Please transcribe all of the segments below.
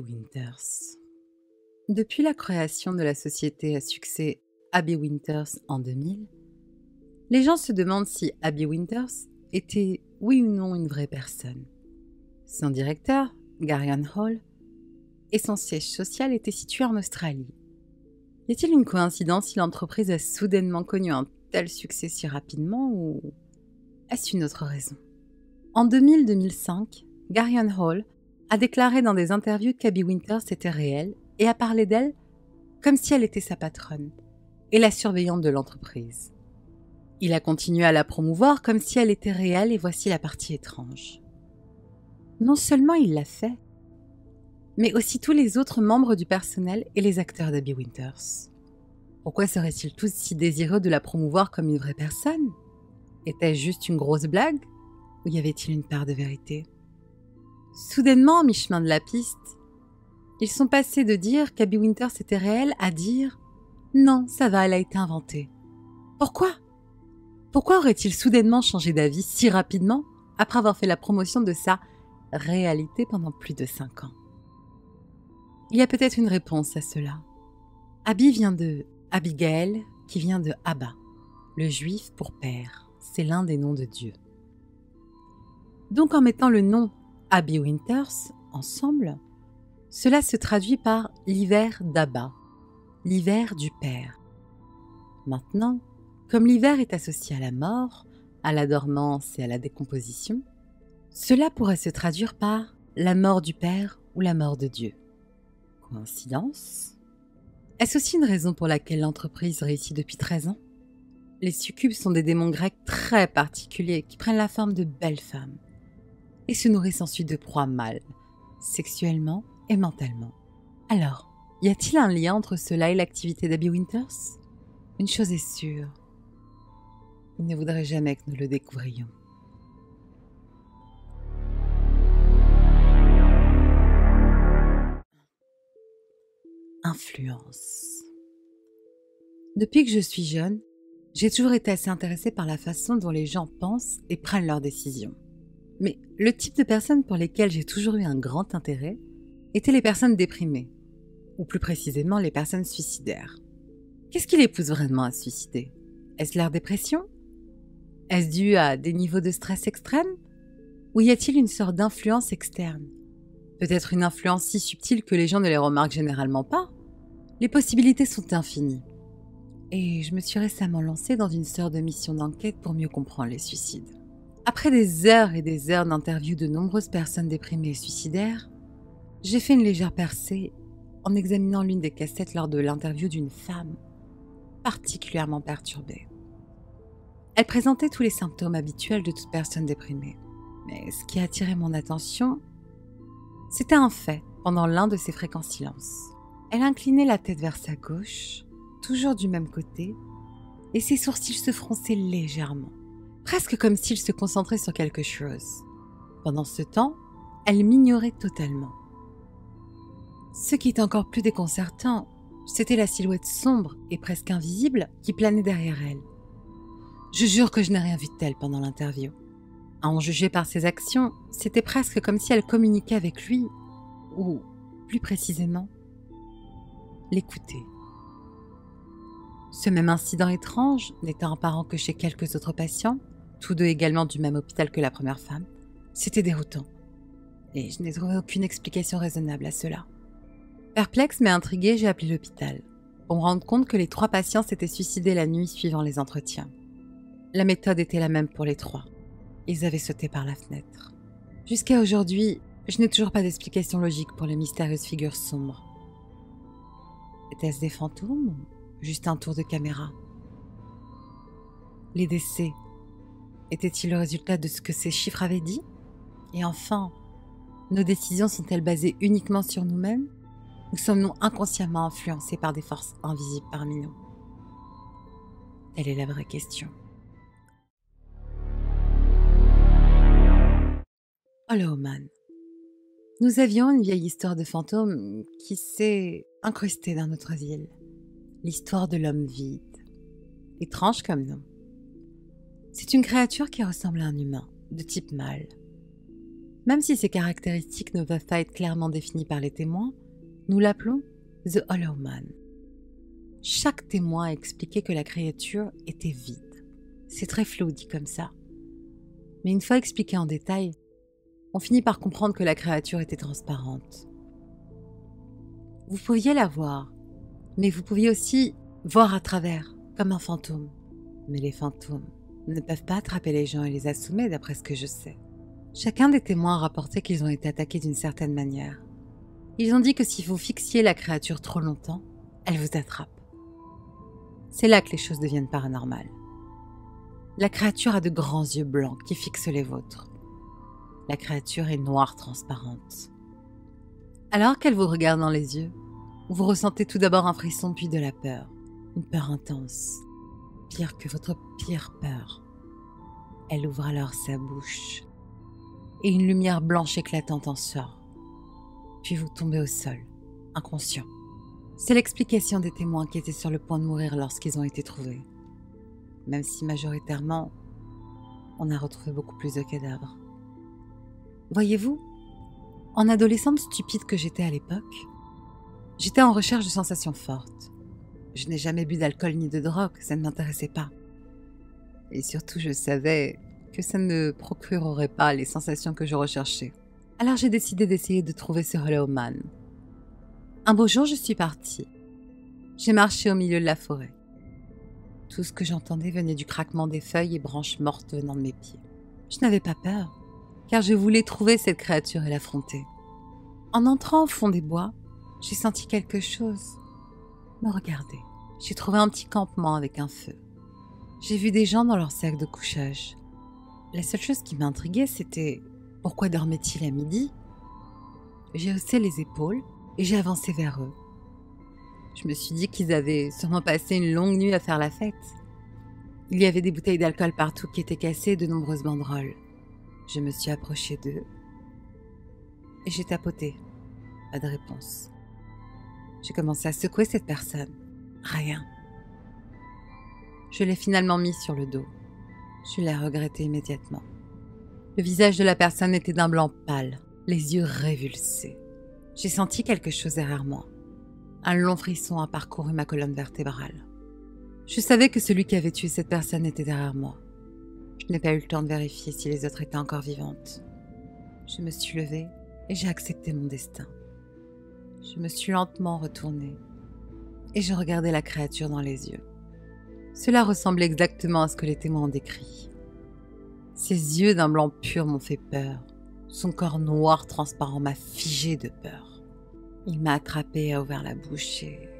Winters. Depuis la création de la société à succès Abby Winters en 2000, les gens se demandent si Abby Winters était oui ou non une vraie personne. Son directeur, Garian Hall, et son siège social était situé en Australie. Y a-t-il une coïncidence si l'entreprise a soudainement connu un tel succès si rapidement ou est-ce une autre raison? En 2000-2005, Garian Hall a déclaré dans des interviews qu'Abby Winters était réelle et a parlé d'elle comme si elle était sa patronne et la surveillante de l'entreprise. Il a continué à la promouvoir comme si elle était réelle et voici la partie étrange. Non seulement il l'a fait, mais aussi tous les autres membres du personnel et les acteurs d'Abby Winters. Pourquoi seraient-ils tous si désireux de la promouvoir comme une vraie personne? Était-ce juste une grosse blague? Ou y avait-il une part de vérité? Soudainement, mi-chemin de la piste, ils sont passés de dire qu'Abby Winters était réelle à dire non, ça va, elle a été inventée. Pourquoi? Pourquoi aurait-il soudainement changé d'avis si rapidement après avoir fait la promotion de sa réalité pendant plus de cinq ans? Il y a peut-être une réponse à cela. Abby vient de Abigail, qui vient de Abba, le juif pour père. C'est l'un des noms de Dieu. Donc en mettant le nom Abby Winters ensemble, cela se traduit par l'hiver d'Abba, l'hiver du Père. Maintenant, comme l'hiver est associé à la mort, à la dormance et à la décomposition, cela pourrait se traduire par la mort du Père ou la mort de Dieu. Coïncidence? Est-ce aussi une raison pour laquelle l'entreprise réussit depuis 13 ans? Les succubes sont des démons grecs très particuliers qui prennent la forme de belles femmes et se nourrissent ensuite de proies mâles, sexuellement et mentalement. Alors, y a-t-il un lien entre cela et l'activité d'Abby Winters? Une chose est sûre. Il ne voudrait jamais que nous le découvrions. Influence. Depuis que je suis jeune, j'ai toujours été assez intéressée par la façon dont les gens pensent et prennent leurs décisions. Mais le type de personnes pour lesquelles j'ai toujours eu un grand intérêt étaient les personnes déprimées, ou plus précisément les personnes suicidaires. Qu'est-ce qui les pousse vraiment à suicider? Est-ce leur dépression? Est-ce dû à des niveaux de stress extrêmes? Ou y a-t-il une sorte d'influence externe? Peut-être une influence si subtile que les gens ne les remarquent généralement pas? Les possibilités sont infinies. Et je me suis récemment lancée dans une sorte de mission d'enquête pour mieux comprendre les suicides. Après des heures et des heures d'interviews de nombreuses personnes déprimées et suicidaires, j'ai fait une légère percée en examinant l'une des cassettes lors de l'interview d'une femme particulièrement perturbée. Elle présentait tous les symptômes habituels de toute personne déprimée. Mais ce qui a attiré mon attention, c'était un fait pendant l'un de ses fréquents silences. Elle inclinait la tête vers sa gauche, toujours du même côté, et ses sourcils se fronçaient légèrement, presque comme s'il se concentrait sur quelque chose. Pendant ce temps, elle m'ignorait totalement. Ce qui est encore plus déconcertant, c'était la silhouette sombre et presque invisible qui planait derrière elle. Je jure que je n'ai rien vu de tel pendant l'interview. À en juger par ses actions, c'était presque comme si elle communiquait avec lui, ou, plus précisément, l'écouter. Ce même incident étrange, n'étant apparent que chez quelques autres patients, tous deux également du même hôpital que la première femme, c'était déroutant. Et je n'ai trouvé aucune explication raisonnable à cela. Perplexe mais intriguée, j'ai appelé l'hôpital pour me rendre compte que les trois patients s'étaient suicidés la nuit suivant les entretiens. La méthode était la même pour les trois. Ils avaient sauté par la fenêtre. Jusqu'à aujourd'hui, je n'ai toujours pas d'explication logique pour les mystérieuses figures sombres. Était-ce des fantômes ou juste un tour de caméra? Les décès étaient-ils le résultat de ce que ces chiffres avaient dit? Et enfin, nos décisions sont-elles basées uniquement sur nous-mêmes? Ou sommes-nous inconsciemment influencés par des forces invisibles parmi nous? Telle est la vraie question. Hollow Man. Nous avions une vieille histoire de fantôme qui s'est incrustée dans notre ville. L'histoire de l'homme vide. Étrange comme nom. C'est une créature qui ressemble à un humain, de type mâle. Même si ces caractéristiques ne peuvent pas être clairement définies par les témoins, nous l'appelons The Hollow Man. Chaque témoin a expliqué que la créature était vide. C'est très flou dit comme ça. Mais une fois expliqué en détail, on finit par comprendre que la créature était transparente. Vous pouviez la voir, mais vous pouviez aussi voir à travers, comme un fantôme. Mais les fantômes ne peuvent pas attraper les gens et les assommer d'après ce que je sais. Chacun des témoins a rapporté qu'ils ont été attaqués d'une certaine manière. Ils ont dit que si vous fixiez la créature trop longtemps, elle vous attrape. C'est là que les choses deviennent paranormales. La créature a de grands yeux blancs qui fixent les vôtres. La créature est noire transparente. Alors qu'elle vous regarde dans les yeux, vous ressentez tout d'abord un frisson puis de la peur, une peur intense, que votre pire peur. Elle ouvre alors sa bouche et une lumière blanche éclatante en sort. Puis vous tombez au sol, inconscient. C'est l'explication des témoins qui étaient sur le point de mourir lorsqu'ils ont été trouvés. Même si majoritairement, on a retrouvé beaucoup plus de cadavres. Voyez-vous, en adolescente stupide que j'étais à l'époque, j'étais en recherche de sensations fortes. Je n'ai jamais bu d'alcool ni de drogue, ça ne m'intéressait pas. Et surtout, je savais que ça ne procurerait pas les sensations que je recherchais. Alors j'ai décidé d'essayer de trouver ce Hollow Man. Un beau jour, je suis partie. J'ai marché au milieu de la forêt. Tout ce que j'entendais venait du craquement des feuilles et branches mortes venant de mes pieds. Je n'avais pas peur, car je voulais trouver cette créature et l'affronter. En entrant au fond des bois, j'ai senti quelque chose me regarder. J'ai trouvé un petit campement avec un feu. J'ai vu des gens dans leur sac de couchage. La seule chose qui m'intriguait, c'était pourquoi dormaient-ils à midi? J'ai haussé les épaules et j'ai avancé vers eux. Je me suis dit qu'ils avaient sûrement passé une longue nuit à faire la fête. Il y avait des bouteilles d'alcool partout qui étaient cassées et de nombreuses banderoles. Je me suis approchée d'eux et j'ai tapoté. Pas de réponse. J'ai commencé à secouer cette personne. Rien. Je l'ai finalement mis sur le dos. Je l'ai regretté immédiatement. Le visage de la personne était d'un blanc pâle, les yeux révulsés. J'ai senti quelque chose derrière moi. Un long frisson a parcouru ma colonne vertébrale. Je savais que celui qui avait tué cette personne était derrière moi. Je n'ai pas eu le temps de vérifier si les autres étaient encore vivantes. Je me suis levée et j'ai accepté mon destin. Je me suis lentement retournée et je regardais la créature dans les yeux. Cela ressemblait exactement à ce que les témoins ont décrit. Ses yeux d'un blanc pur m'ont fait peur. Son corps noir transparent m'a figé de peur. Il m'a attrapé et a ouvert la bouche et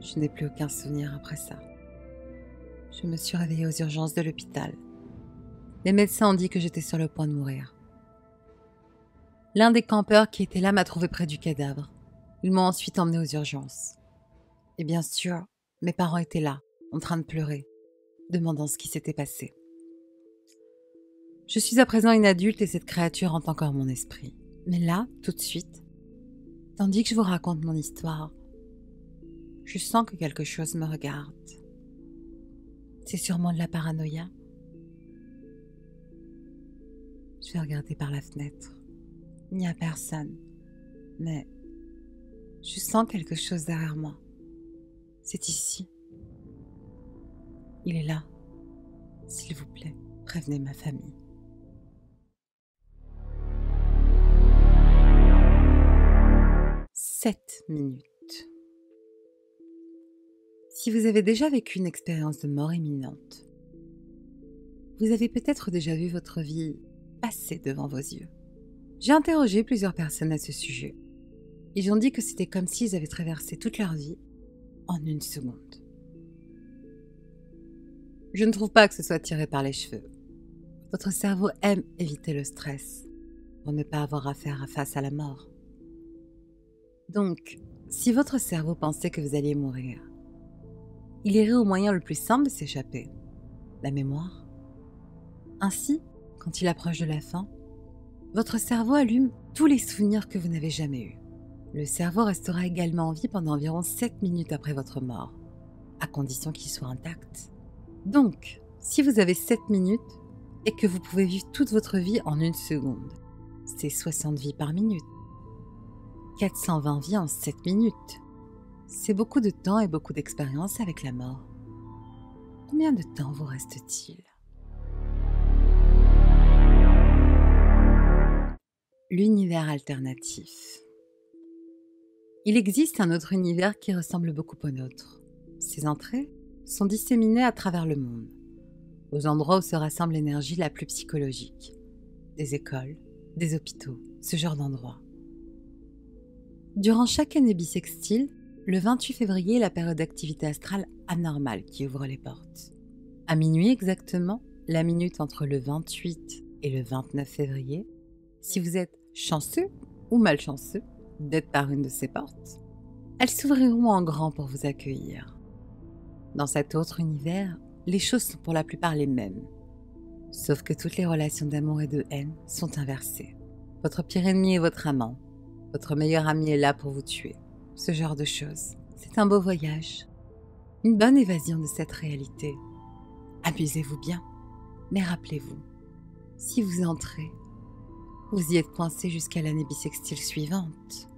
je n'ai plus aucun souvenir après ça. Je me suis réveillée aux urgences de l'hôpital. Les médecins ont dit que j'étais sur le point de mourir. L'un des campeurs qui était là m'a trouvé près du cadavre. Ils m'ont ensuite emmené aux urgences. Et bien sûr, mes parents étaient là, en train de pleurer, demandant ce qui s'était passé. Je suis à présent une adulte et cette créature hante encore mon esprit. Mais là, tout de suite, tandis que je vous raconte mon histoire, je sens que quelque chose me regarde. C'est sûrement de la paranoïa. Je vais regarder par la fenêtre. Il n'y a personne. Mais je sens quelque chose derrière moi. C'est ici. Il est là. S'il vous plaît, prévenez ma famille. Sept minutes. Si vous avez déjà vécu une expérience de mort imminente, vous avez peut-être déjà vu votre vie passer devant vos yeux. J'ai interrogé plusieurs personnes à ce sujet. Ils ont dit que c'était comme s'ils avaient traversé toute leur vie en une seconde. Je ne trouve pas que ce soit tiré par les cheveux. Votre cerveau aime éviter le stress pour ne pas avoir à faire face à la mort. Donc, si votre cerveau pensait que vous alliez mourir, il irait au moyen le plus simple de s'échapper, la mémoire. Ainsi, quand il approche de la fin, votre cerveau allume tous les souvenirs que vous n'avez jamais eus. Le cerveau restera également en vie pendant environ 7 minutes après votre mort, à condition qu'il soit intact. Donc, si vous avez 7 minutes et que vous pouvez vivre toute votre vie en une seconde, c'est 60 vies par minute. 420 vies en 7 minutes. C'est beaucoup de temps et beaucoup d'expérience avec la mort. Combien de temps vous reste-t-il? L'univers alternatif. Il existe un autre univers qui ressemble beaucoup au nôtre. Ses entrées sont disséminées à travers le monde, aux endroits où se rassemble l'énergie la plus psychologique. Des écoles, des hôpitaux, ce genre d'endroits. Durant chaque année bissextile, le 28 février est la période d'activité astrale anormale qui ouvre les portes. À minuit exactement, la minute entre le 28 et le 29 février, si vous êtes chanceux ou malchanceux d'être par une de ces portes, elles s'ouvriront en grand pour vous accueillir. Dans cet autre univers, les choses sont pour la plupart les mêmes. Sauf que toutes les relations d'amour et de haine sont inversées. Votre pire ennemi est votre amant. Votre meilleur ami est là pour vous tuer. Ce genre de choses. C'est un beau voyage. Une bonne évasion de cette réalité. Amusez-vous bien. Mais rappelez-vous, si vous entrez, vous y êtes coincé jusqu'à l'année bissextile suivante.